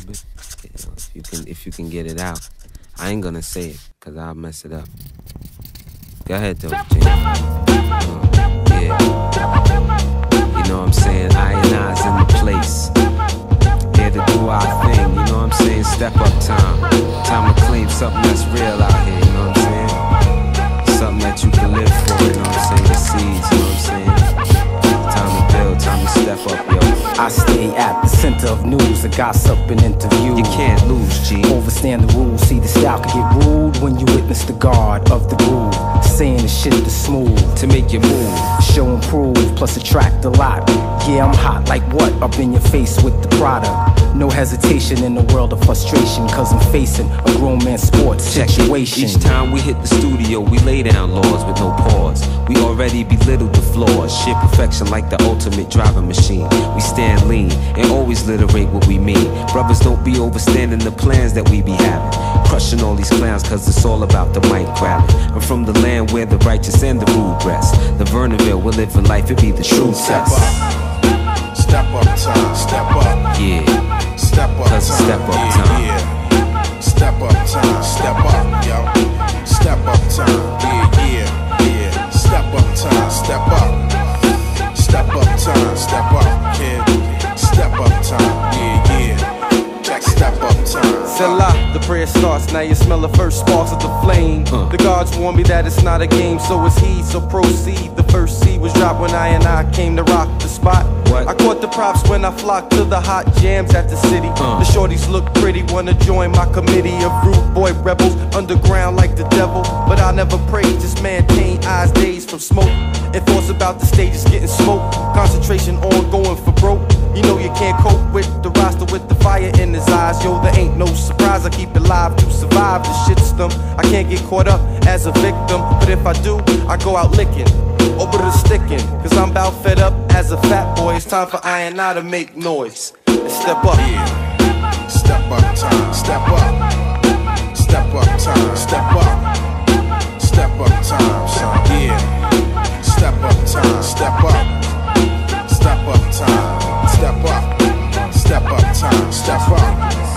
little bit? You know, if you can, if you can get it out. I ain't gonna say it, cause I'll mess it up. Go ahead, though, G. Uh, yeah. You know what I'm saying? I and I's in the place. Here to do our thing, you know what I'm saying? Step up time. Time to claim something that's I stay at the center of news, the gossip and interview. You can't lose, G. Overstand the rules, see the style can get rude when you witness the guard of the groove. Saying the shit that's smooth. To make you move. Show and prove, plus attract a lot. Yeah, I'm hot like what? Up in your face with the product. No hesitation in the world of frustration, cause I'm facing a grown man sports situation. Each time we hit the studio, we lay down laws with no pause. We already belittled the flaws. Shit perfection like the ultimate driving machine. We stand lean and always literate what we mean. Brothers don't be overstanding the plans that we be having. Crushing all these clowns, cause it's all about the mic grabbing. I'm from the land where the righteous and the rude rest. The Vernonville, we're living life, it be the true Step test. up. Step up time. Step up. Yeah, Step up Cause time. step up. Yeah. Selah, the prayer starts. Now you smell the first sparks of the flame. Uh. The gods warn me that it's not a game, so it's he. So proceed. The first seed was dropped when I and I came to rock the spot. What? I caught the props when I flocked to the hot jams at the city. Uh. The shorties look pretty, wanna join my committee of rude boy rebels. Underground like the devil, but I never praise. Just maintain eyes dazed from smoke. And thoughts about the stages getting smoked. Surprise. I keep it live to survive the shitstorm. I can't get caught up as a victim, but if I do, I go out licking. Over the sticking, cause I'm about fed up as a fat boy. It's time for I and I to make noise and step up. Yeah. Step up time. Step up. Step up time. Step up. Step up time, son. Yeah. Step up time. Step up. Step up time. Step up. Step up time. Step up. Step up time. Yeah,